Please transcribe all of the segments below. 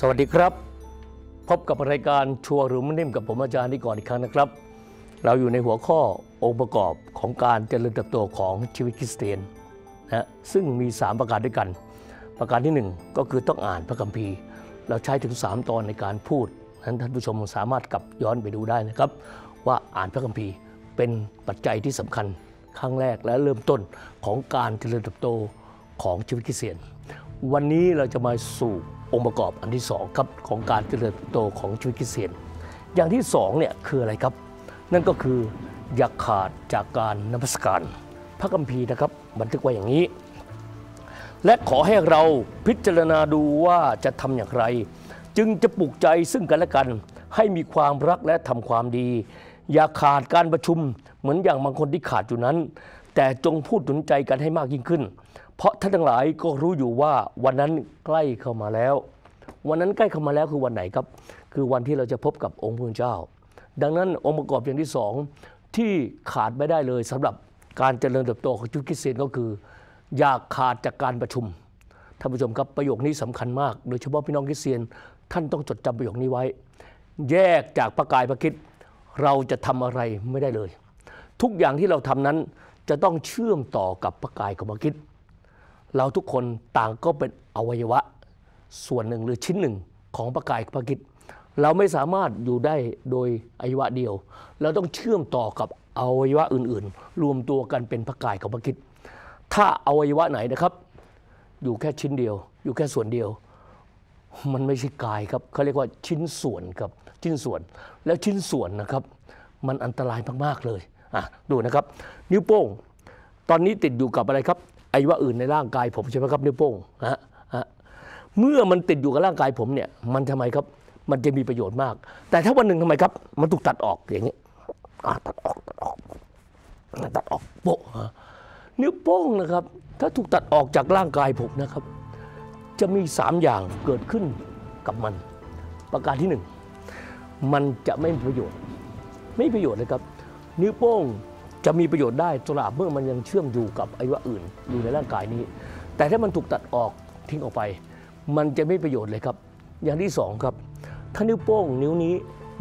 สวัสดีครับ พบกับรายการชัวร์หรือไม่นิ่มกับผมอาจารย์นิกรอีกครั้งนะครับ เราอยู่ในหัวข้อองค์ประกอบของการเจริญเติบโตของชีวิตคริสเตียนนะซึ่งมี 3 ประการด้วยกัน ประการที่ 1 ก็คือต้องอ่านพระคัมภีร์ เราใช้ถึง 3 ตอนในการพูดนั้นท่านผู้ชมสามารถกลับย้อนไปดูได้นะครับ ว่าอ่านพระคัมภีร์เป็นปัจจัยที่สำคัญครั้งแรกและเริ่มต้นของการเจริญเติบโตของชีวิตคริสเตียน วันนี้เราจะมาสู่องค์ประกอบอันที่สองครับของการเจริญเติบโตของชีวิตคริสเตียน อย่างที่สองเนี่ยคืออะไรครับ นั่นก็คืออย่าขาดจากการนมัสการ พระคัมภีร์นะครับบันทึกไว้อย่างนี้ และขอให้เราพิจารณาดูว่าจะทำอย่างไร จึงจะปลุกใจซึ่งกันและกัน ให้มีความรักและทำความดี อย่าขาดการประชุมเหมือนอย่างบางคนที่ขาดอยู่นั้น แต่จงพูดหนุนใจกันให้มากยิ่งขึ้น เพราะท่านทั้งหลายก็รู้อยู่ว่าวันนั้นใกล้เข้ามาแล้ว วันนั้นใกล้เข้ามาแล้วคือวันไหนครับ คือวันที่เราจะพบกับองค์พระเจ้า ดังนั้นองค์ประกอบอย่างที่สองที่ขาดไม่ได้เลยสำหรับการเจริญเติบโตของชุดคริสเตียนก็คือ อย่าขาดจากการประชุมท่านผู้ชมครับประโยคนี้สำคัญมาก โดยเฉพาะพี่น้องคริสเตียน ท่านต้องจดจำประโยคนี้ไว้ แยกจากพระกายพระคิดเราจะทำอะไรไม่ได้เลย ทุกอย่างที่เราทำนั้น จะต้องเชื่อมต่อกับพระกายกับพระคิดเราทุกคนต่างก็เป็นอวัยวะ ส่วนหนึ่งหรือชิ้นหนึ่งของพระกายกับพระคิดเราไม่สามารถอยู่ได้โดยอวัยวะเดียว เราต้องเชื่อมต่อกับอวัยวะอื่นๆ รวมตัวกันเป็นพระกายกับพระคิดถ้าอวัยวะไหนนะครับ อยู่แค่ชิ้นเดียว อยู่แค่ส่วนเดียว มันไม่ใช่กายครับเขาเรียกว่าชิ้นส่วนครับชิ้นส่วน แล้วชิ้นส่วนนะครับ มันอันตรายมากๆเลย ดูนะครับ นิ้วโป้ง ตอนนี้ติดอยู่กับอะไรครับไอวัยวะอื่นในร่างกายผมใช่ไหมครับนิ้วโป้งฮะเมื่อมันติดอยู่กับร่างกายผมเนี่ยมันทำไมครับ มันจะมีประโยชน์มาก แต่ถ้าวันหนึ่งทำไมครับ มันถูกตัดออกอย่างนี้ตัดออกตัดออกตัดออกโปะฮะนิ้วโป้งนะครับ ถ้าถูกตัดออกจากร่างกายผมนะครับ จะมีสามอย่างเกิดขึ้นกับมัน ประการที่หนึ่งมันจะไม่มีประโยชน์ ไม่มีประโยชน์เลยครับ นิ้วโป้งจะมีประโยชน์ได้ตราบเมื่อมันยังเชื่อมอยู่กับอวัยวะอื่นอยู่ในร่างกายนี้ แต่ถ้ามันถูกตัดออกทิ้งออกไป มันจะไม่ประโยชน์เลยครับ อย่างที่สองครับถ้านิ้วโป้งนิ้วนี้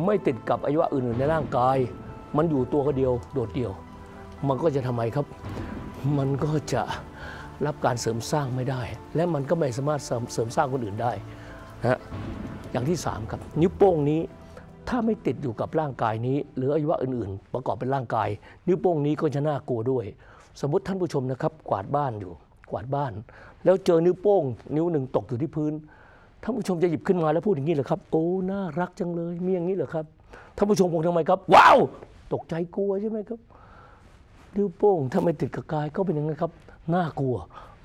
ไม่ติดกับอวัยวะอื่นในร่างกาย มันอยู่ตัวก็เดียวโดดเดี่ยว มันก็จะทำไมครับ มันก็จะรับการเสริมสร้างไม่ได้ และมันก็ไม่สามารถเสริมเสริมสร้างคนอื่นได้นะฮะอย่างที่สามครับนิ้วโป้งนี้ ถ้าไม่ติดอยู่กับร่างกายนี้ หรืออวัยวะอื่นๆ ประกอบเป็นร่างกาย นิ้วโป้งนี้ก็จะน่ากลัวด้วย สมมติท่านผู้ชมนะครับ กวาดบ้านอยู่ กวาดบ้าน แล้วเจอนิ้วโป้ง นิ้วหนึ่งตกอยู่ที่พื้นท่านผู้ชมจะหยิบขึ้นมาแล้วพูดอย่างนี้เหรอครับ โอ้น่ารักจังเลยมีอย่างนี้เหรอครับท่านผู้ชมคงทำไมครับ ว้าว ตกใจกลัวใช่ไหมครับนิ้วโป้งถ้าไม่ติดกับกายก็เป็นอย่างนั้นครับน่ากลัว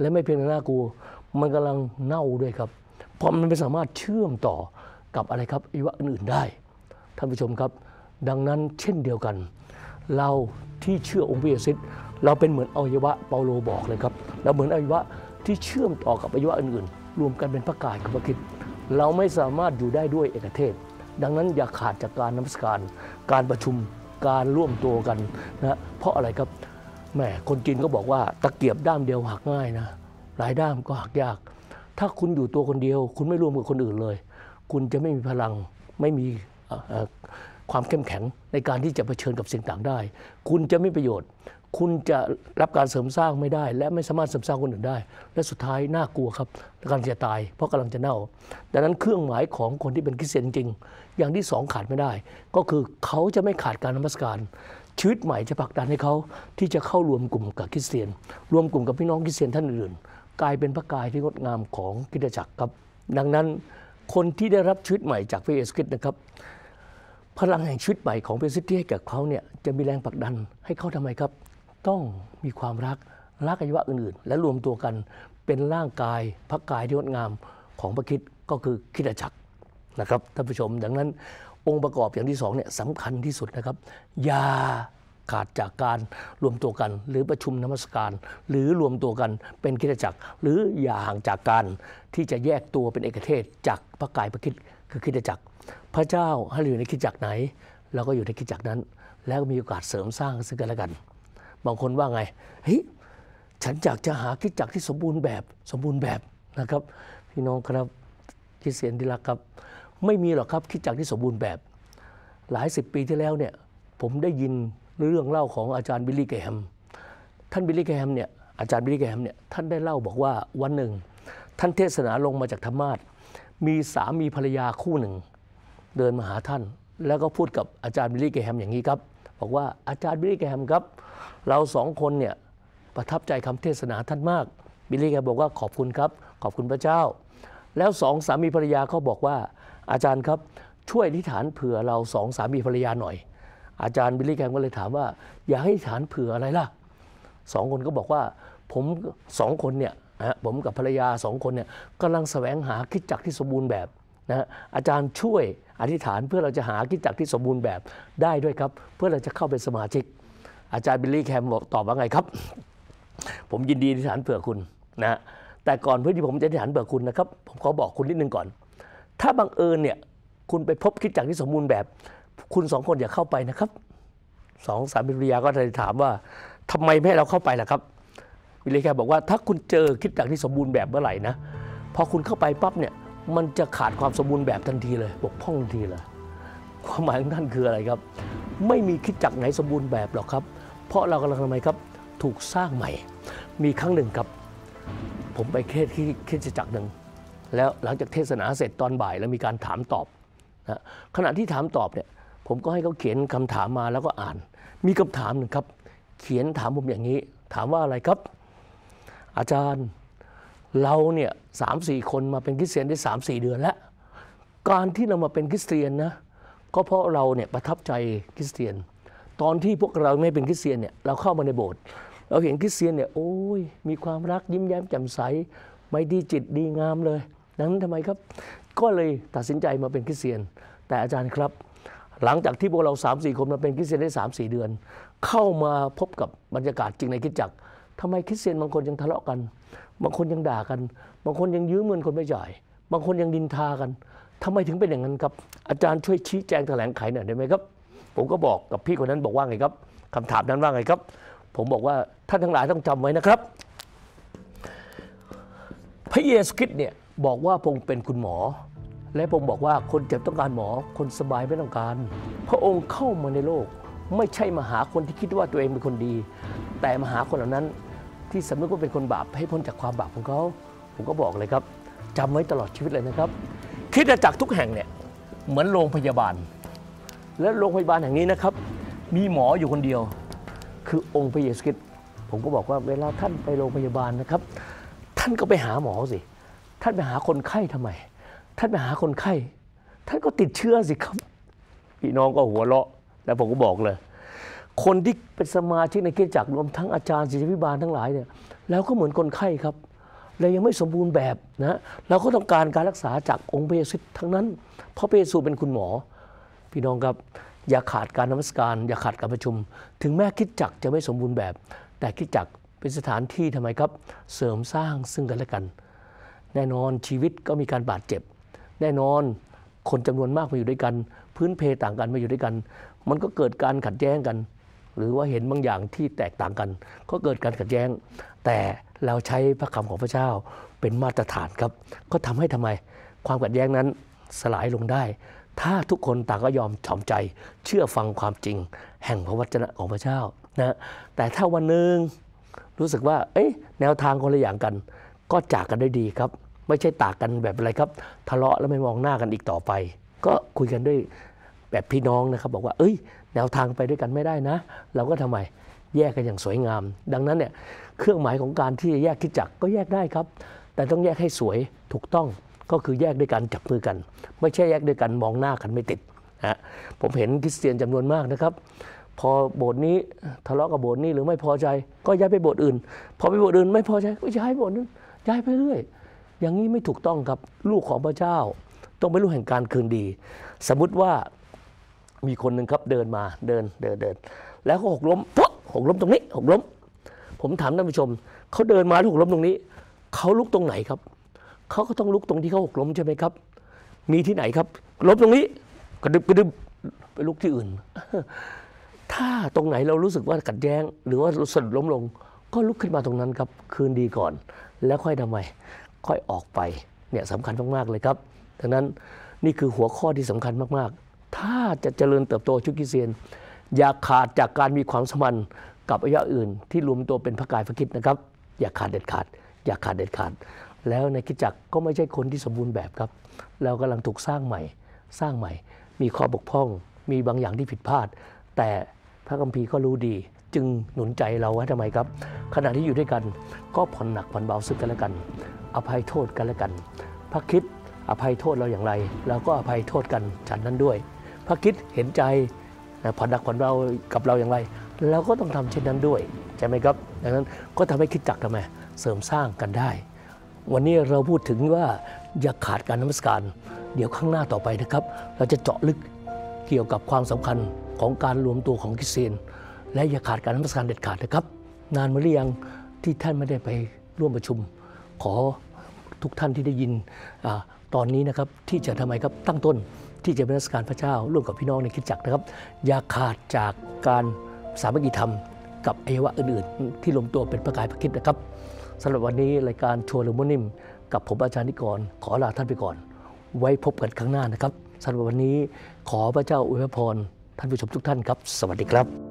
และไม่เพียงแต่น่ากลัว มันกำลังเน่าด้วยครับเพราะมันไม่สามารถเชื่อมต่อกับอะไรครับอวัยวะอื่นๆได้ ท่านผู้ชมครับ ดังนั้นเช่นเดียวกัน เราที่เชื่อองค์พระเยซูคริสต์เราเป็นเหมือนอวัยวะเปาโลบอกเลยครับเราเหมือนอวัยวะที่เชื่อมต่อกับอวัยวะอื่นๆ รวมกันเป็นพระกายกับพระคิดเราไม่สามารถอยู่ได้ด้วยเอกเทศ ดังนั้นอย่าขาดจากการนมัสการ การประชุมการร่วมตัวกันนะเพราะอะไรครับแหมคนจีนก็บอกว่าตะเกียบด้ามเดียวหักง่ายนะหลายด้ามก็หักยาก ถ้าคุณอยู่ตัวคนเดียว คุณไม่ร่วมกับคนอื่นเลย คุณจะไม่มีพลังไม่มี ความเข้มแข็งในการที่จะเผชิญกับสิ่งต่างได้ คุณจะไม่ประโยชน์ คุณจะรับการเสริมสร้างไม่ได้ และไม่สามารถเสริมสร้างคนอื่นได้ และสุดท้ายน่ากลัวครับกำลังจะตาย เพราะกำลังจะเน่า ดังนั้นเครื่องหมายของคนที่เป็นคริสเตียนจริง อย่างที่สองขาดไม่ได้ ก็คือเขาจะไม่ขาดการนมัสการชีวิตใหม่จะผลักดันให้เขาที่จะเข้ารวมกลุ่มกับคริสเตียน รวมกลุ่มกับพี่น้องคริสเตียนท่านอื่น กลายเป็นพระกายที่งดงามของคริสตจักรครับ ดังนั้นคนที่ได้รับชีวิตใหม่จากพระเยซูคริสต์นะครับ พลังแห่งชีวิตใหม่ของพระเยซูที่ให้แก่เขาเนี่ยจะมีแรงผลักดันให้เขาทำไมครับ ต้องมีความรักรักอวัยวะอื่นๆ และรวมตัวกันเป็นร่างกายพระกายที่งดงามของพระคิดก็คือคิดจักรนะครับท่านผู้ชม ดังนั้นองค์ประกอบอย่างที่สองเนี่ยสำคัญที่สุดนะครับอย่าขาดจากการรวมตัวกันหรือประชุมนมัสการ หรือรวมตัวกันเป็นคิดจักร หรืออย่าห่างจากการที่จะแยกตัวเป็นเอกเทศจากพระกายพระคิดคือคิดจักร พระเจ้าให้เราอยู่ในคริสตจักรไหน เราก็อยู่ในคริสตจักรนั้น แล้วมีโอกาสเสริมสร้างซึ่งกันและกัน บางคนว่าไงเฮ้ยฉันอยากจะหาคริสตจักรที่สมบูรณ์แบบสมบูรณ์แบบนะครับ พี่น้องครับคริสเตียนที่รักครับ ไม่มีหรอกครับคริสตจักรที่สมบูรณ์แบบ หลายสิบปีที่แล้วเนี่ยผมได้ยินเรื่องเล่าของอาจารย์บิลลี่แกรแฮมท่านบิลลี่แกรแฮมเนี่ยอาจารย์บิลลี่แกรแฮมเนี่ยท่านได้เล่าบอกว่าวันหนึ่ง ท่านเทศนาลงมาจากธรรมาสน์มีสามีภรรยาคู่หนึ่ง เดินมาหาท่าน แล้วก็พูดกับอาจารย์บิลลี่แกรแฮมอย่างนี้ครับ บอกว่าอาจารย์บิลลี่แกรแฮมครับ เราสองคนเนี่ยประทับใจคำเทศนาท่านมาก บิลลี่แกบอกว่าขอบคุณครับ ขอบคุณพระเจ้า แล้วสองสามีภรรยาเขาบอกว่า อาจารย์ครับช่วยอธิษฐานเผื่อเราสองสามีภรรยาหน่อย อาจารย์บิลลี่แกรแฮมก็เลยถามว่า อยากให้อธิษฐานเผื่ออะไรล่ะสองคนก็บอกว่าผมสองคนเนี่ยนะผมกับภรรยาสองคนเนี่ยกำลังแสวงหาคิดจักที่สมบูรณ์แบบนะอาจารย์ช่วย อธิษฐานเพื่อเราจะหาคิดจักรที่สมบูรณ์แบบได้ด้วยครับ เพื่อเราจะเข้าเป็นสมาชิก อาจารย์บิลลี่แคมบอกตอบว่าไงครับ ผมยินดีอธิษฐานเผื่อคุณนะแต่ก่อนเพื่อที่ผมจะอธิษฐานเผื่อคุณนะครับ ผมขอบอกคุณนิดนึงก่อน ถ้าบังเอิญเนี่ยคุณไปพบคิดจักรที่สมบูรณ์แบบ คุณสองคนอย่าเข้าไปนะครับสองสามีภรรยาก็เลยถามว่าทำไมไม่ให้เราเข้าไปล่ะครับวิลเลแคบอกว่าถ้าคุณเจอคิดจักรที่สมบูรณ์แบบเมื่อไหร่นะพอคุณเข้าไปปั๊บเนี่ย มันจะขาดความสมบูรณ์แบบทันทีเลยบกพร่องทันทีเลยความหมายของท่านคืออะไรครับ ไม่มีคิดจักไหนสมบูรณ์แบบหรอกครับ เพราะเรากำลังทำไมครับถูกสร้างใหม่ มีครั้งหนึ่งครับ ผมไปเทศที่คริสตจักรหนึ่งแล้วหลังจากเทศนาเสร็จตอนบ่ายแล้วมีการถามตอบนะขณะที่ถามตอบเนี่ยผมก็ให้เขาเขียนคำถามมาแล้วก็อ่าน มีคำถามหนึ่งครับ เขียนถามผมอย่างนี้ ถามว่าอะไรครับ อาจารย์ เราเนี่ยสามสี่คนมาเป็นคริสเตียนได้สามสี่เดือนแล้ว การที่เรามาเป็นคริสเตียนนะก็เพราะเราเนี่ยประทับใจคริสเตียน ตอนที่พวกเราไม่เป็นคริสเตียนเนี่ยเราเข้ามาในโบสถ์เราเห็นคริสเตียนเนี่ยโอ้ยมีความรักยิ้มแย้มแจ่มใสไม่ดีจิตดีงามเลยดังนั้นทำไมครับ ก็เลยตัดสินใจมาเป็นคริสเตียน แต่อาจารย์ครับ หลังจากที่พวกเรา3ามสี่คนมาเป็นคริสเตียนได้3ามสี่เดือน เข้ามาพบกับบรรยากาศจริงในคริสตจักร ทำไมคริสเตียนบางคนยังทะเลาะกัน บางคนยังด่ากัน บางคนยังยืมเงินคนไม่จ่าย บางคนยังดินทากันทำไมถึงเป็นอย่างนั้นครับ อาจารย์ช่วยชี้แจงแถลงไขหน่อยได้ไหมครับ ผมก็บอกกับพี่คนนั้นบอกว่าไงครับคำถามนั้นว่าไงครับ ผมบอกว่าท่านทั้งหลายต้องจำไว้นะครับ พระเยซูคริสต์เนี่ยบอกว่าพงเป็นคุณหมอ และพงบอกว่าคนเจ็บต้องการหมอ คนสบายไม่ต้องการ พระองค์เข้ามาในโลก ไม่ใช่มาหาคนที่คิดว่าตัวเองเป็นคนดี แต่มาหาคนเหล่านั้น ที่สำนึกว่าเป็นคนบาปให้พ้นจากความบาปของเขาผมก็บอกเลยครับจำไว้ตลอดชีวิตเลยนะครับคิดจักทุกแห่งเนี่ยเหมือนโรงพยาบาล และโรงพยาบาลแห่งนี้นะครับ มีหมออยู่คนเดียว คือองค์พระเยซูคริสต์ผมก็บอกว่าเวลาท่านไปโรงพยาบาลนะครับ ท่านก็ไปหาหมอสิท่านไปหาคนไข้ทำไม ท่านไปหาคนไข้ ท่านก็ติดเชื้อสิครับ พี่น้องก็หัวเราะ แล้วผมก็บอกเลย คนที่เป็นสมาชิกในคริสตจักรรวมทั้งอาจารย์ศิษยพิบาลทั้งหลายเนี่ยแล้วก็เหมือนคนไข้ครับเรายังไม่สมบูรณ์แบบนะเราก็ต้องการการรักษาจากองค์พระเยซูทั้งนั้น เพราะพระเยซูเป็นคุณหมอ พี่น้องครับอย่าขาดการนมัสการ อย่าขาดการประชุม ถึงแม้คิดจักรจะไม่สมบูรณ์แบบ แต่คิดจักรเป็นสถานที่ทำไมครับ เสริมสร้างซึ่งกันและกัน แน่นอนชีวิตก็มีการบาดเจ็บ แน่นอนคนจำนวนมากมาอยู่ด้วยกัน พื้นเพต่างกันมาอยู่ด้วยกัน มันก็เกิดการขัดแย้งกัน หรือว่าเห็นบางอย่างที่แตกต่างกัน ก็เกิดการขัดแย้ง แต่เราใช้พระคำของพระเจ้าเป็นมาตรฐานครับ ก็ทำให้ทำไมความขัดแย้งนั้นสลายลงได้ ถ้าทุกคนต่างก็ยอมถ่อมใจ เชื่อฟังความจริง แห่งพระวจนะของพระเจ้านะแต่ถ้าวันหนึ่งรู้สึกว่าเอ๊ะแนวทางคนละอย่างกัน ก็จากกันได้ดีครับ ไม่ใช่ตากกันแบบอะไรครับ ทะเลาะแล้วไม่มองหน้ากันอีกต่อไป ก็คุยกันด้วย แบบพี่น้องนะครับบอกว่าเอ้ย แนวทางไปด้วยกันไม่ได้นะ เราก็ทำไมแยกกันอย่างสวยงาม ดังนั้นเนี่ยเครื่องหมายของการที่จะแยกคิดจักก็แยกได้ครับ แต่ต้องแยกให้สวยถูกต้องก็คือแยกด้วยกันจับมือกัน ไม่ใช่แยกด้วยกันมองหน้ากันไม่ติดนะผมเห็นคริสเตียนจำนวนมากนะครับ พอโบสถ์นี้ทะเลาะกับโบสถ์นี้หรือไม่พอใจ ก็ย้ายไปโบสถ์อื่น พอไปโบสถ์อื่นไม่พอใจก็ย้ายโบสถ์นึงย้ายไปเรื่อย อย่างนี้ไม่ถูกต้องครับลูกของพระเจ้า ต้องเป็นลูกแห่งการคืนดี สมมุติว่า มีคนหนึ่งครับเดินมาเดินเดินเดิน แล้วก็หกล้มปุ๊บหกล้มตรงนี้หกล้ม ผมถามท่านผู้ชมเขาเดินมาหกล้มตรงนี้เขาลุกตรงไหนครับเขาก็ต้องลุกตรงที่เขาหกล้มใช่ไหมครับ มีที่ไหนครับล้มตรงนี้กระดึบกระดึบไปลุกที่อื่น ถ้าตรงไหนเรารู้สึกว่าขัดแย้ง หรือว่าสะดุดล้มลง ก็ลุกขึ้นมาตรงนั้นครับ คืนดีก่อน แล้วค่อยทำไมค่อยออกไปเนี่ยสำคัญมากๆเลยครับดังนั้นนี่คือหัวข้อที่สำคัญมากๆ ถ้าจะเจริญเติบโตชุดคริเตียน อย่าขาดจากการมีความสัมพันธ์กับอายะอื่น ที่รวมตัวเป็นพระกายพระคิดนะครับ อย่าขาดเด็ดขาด อย่าขาดเด็ดขาด แล้วในคิดจักก็ไม่ใช่คนที่สมบูรณ์แบบครับเรากำลังถูกสร้างใหม่ สร้างใหม่ มีข้อบกพร่อง มีบางอย่างที่ผิดพลาด แต่พระคัมภีร์ก็รู้ดี จึงหนุนใจเราไว้ทำไมครับ ขณะที่อยู่ด้วยกันก็ผ่อนหนักผ่อนเบาซึ่งกันและกัน อภัยโทษกันและกัน พระคิดอภัยโทษเราอย่างไร เราก็อภัยโทษกันฉันนั้นด้วย พระคิดเห็นใจผ่อนหนักผ่อนเบากับเราอย่างไรเราก็ต้องทำเช่นนั้นด้วยใช่ไหมครับ ดังนั้นก็ทำให้คิดจักทำไมเสริมสร้างกันได้ วันนี้เราพูดถึงว่าอย่าขาดการนมัสการ เดี๋ยวข้างหน้าต่อไปนะครับ เราจะเจาะลึกเกี่ยวกับความสำคัญของการรวมตัวของคริสเตียนและอย่าขาดการนมัสการเด็ดขาดนะครับ นานมาหรือยังที่ท่านไม่ได้ไปร่วมประชุม ขอทุกท่านที่ได้ยินอตอนนี้นะครับที่จะทำไมครับตั้งต้น ที่จะเป็นรัศการพระเจ้า ร่วมกับพี่น้องในคิดจักรนะครับ อย่าขาดจากการสามัคคีธรรม กับอวัยวะอื่นๆ ที่รวมตัวเป็นประกายพระคิดนะครับสำหรับวันนี้รายการชัวร์หรือมุนิม กับผมอาจารย์นิกรขอลาท่านไปก่อน ไว้พบกันครั้งหน้านะครับสำหรับวันนี้ขอพระเจ้าอวยพรท่านผู้ชมทุกท่านครับ สวัสดีครับ